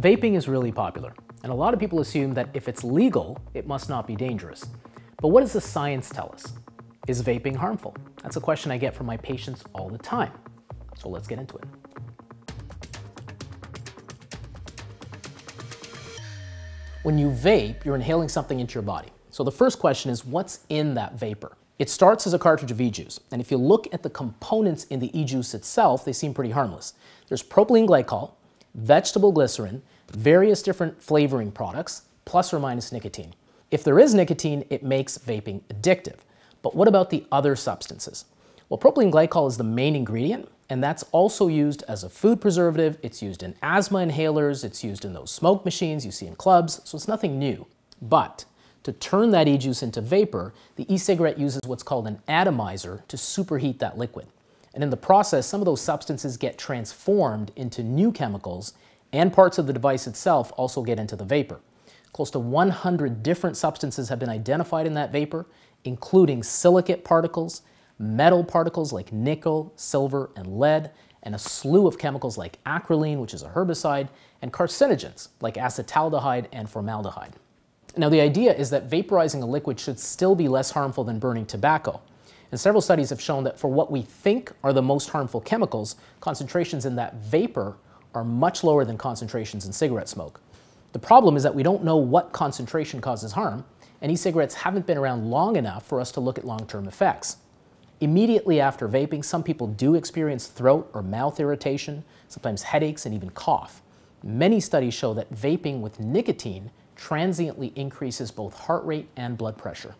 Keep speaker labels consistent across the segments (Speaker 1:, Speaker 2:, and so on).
Speaker 1: Vaping is really popular, and a lot of people assume that if it's legal, it must not be dangerous. But what does the science tell us? Is vaping harmful? That's a question I get from my patients all the time. So let's get into it. When you vape, you're inhaling something into your body. So the first question is what's in that vapor? It starts as a cartridge of e-juice, and if you look at the components in the e-juice itself, they seem pretty harmless. There's propylene glycol, vegetable glycerin, various different flavoring products, plus or minus nicotine. If there is nicotine, it makes vaping addictive. But what about the other substances? Well, propylene glycol is the main ingredient, and that's also used as a food preservative. It's used in asthma inhalers, it's used in those smoke machines you see in clubs, so it's nothing new. But to turn that e-juice into vapor, the e-cigarette uses what's called an atomizer to superheat that liquid. And in the process, some of those substances get transformed into new chemicals, and parts of the device itself also get into the vapor. Close to 100 different substances have been identified in that vapor, including silicate particles, metal particles like nickel, silver, and lead, and a slew of chemicals like acrolein, which is a herbicide, and carcinogens like acetaldehyde and formaldehyde. Now, the idea is that vaporizing a liquid should still be less harmful than burning tobacco. And several studies have shown that for what we think are the most harmful chemicals, concentrations in that vapor are much lower than concentrations in cigarette smoke. The problem is that we don't know what concentration causes harm, and e-cigarettes haven't been around long enough for us to look at long-term effects. Immediately after vaping, some people do experience throat or mouth irritation, sometimes headaches, and even cough. Many studies show that vaping with nicotine transiently increases both heart rate and blood pressure.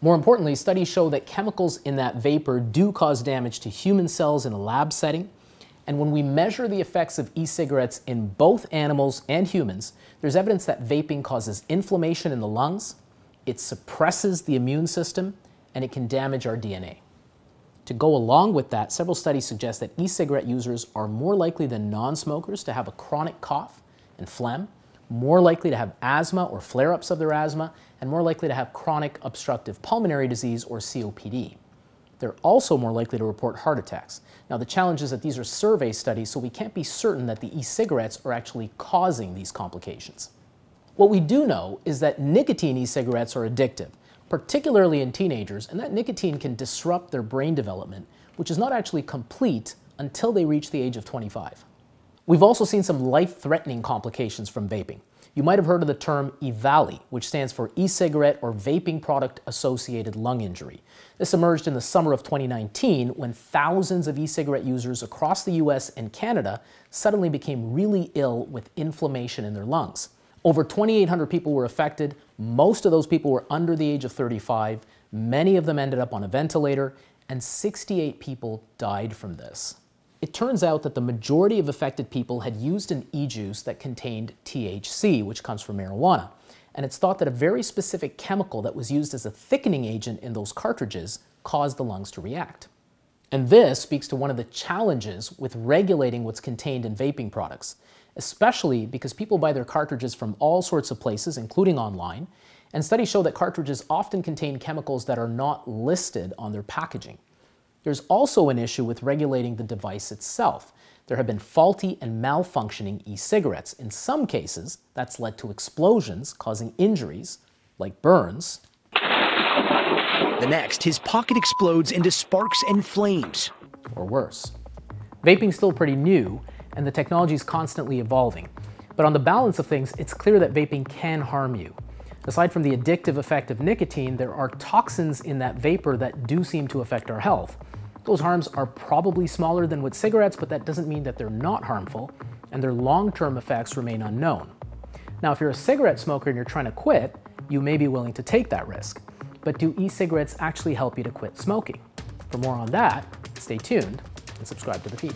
Speaker 1: More importantly, studies show that chemicals in that vapor do cause damage to human cells in a lab setting, and when we measure the effects of e-cigarettes in both animals and humans, there's evidence that vaping causes inflammation in the lungs, it suppresses the immune system, and it can damage our DNA. To go along with that, several studies suggest that e-cigarette users are more likely than non-smokers to have a chronic cough and phlegm, more likely to have asthma or flare-ups of their asthma, and more likely to have chronic obstructive pulmonary disease or COPD. They're also more likely to report heart attacks. Now, the challenge is that these are survey studies, so we can't be certain that the e-cigarettes are actually causing these complications. What we do know is that nicotine e-cigarettes are addictive, particularly in teenagers, and that nicotine can disrupt their brain development, which is not actually complete until they reach the age of 25. We've also seen some life-threatening complications from vaping. You might have heard of the term EVALI, which stands for e-cigarette or vaping product associated lung injury. This emerged in the summer of 2019 when thousands of e-cigarette users across the US and Canada suddenly became really ill with inflammation in their lungs. Over 2,800 people were affected. Most of those people were under the age of 35. Many of them ended up on a ventilator, and 68 people died from this. It turns out that the majority of affected people had used an e-juice that contained THC, which comes from marijuana. And it's thought that a very specific chemical that was used as a thickening agent in those cartridges caused the lungs to react. And this speaks to one of the challenges with regulating what's contained in vaping products, especially because people buy their cartridges from all sorts of places, including online, and studies show that cartridges often contain chemicals that are not listed on their packaging. There's also an issue with regulating the device itself. There have been faulty and malfunctioning e-cigarettes. In some cases, that's led to explosions causing injuries, like burns.
Speaker 2: The next, his pocket explodes into sparks and flames.
Speaker 1: Or worse. Vaping's still pretty new, and the technology is constantly evolving. But on the balance of things, it's clear that vaping can harm you. Aside from the addictive effect of nicotine, there are toxins in that vapor that do seem to affect our health. Those harms are probably smaller than with cigarettes, but that doesn't mean that they're not harmful, and their long-term effects remain unknown. Now, if you're a cigarette smoker and you're trying to quit, you may be willing to take that risk. But do e-cigarettes actually help you to quit smoking? For more on that, stay tuned and subscribe to the feed.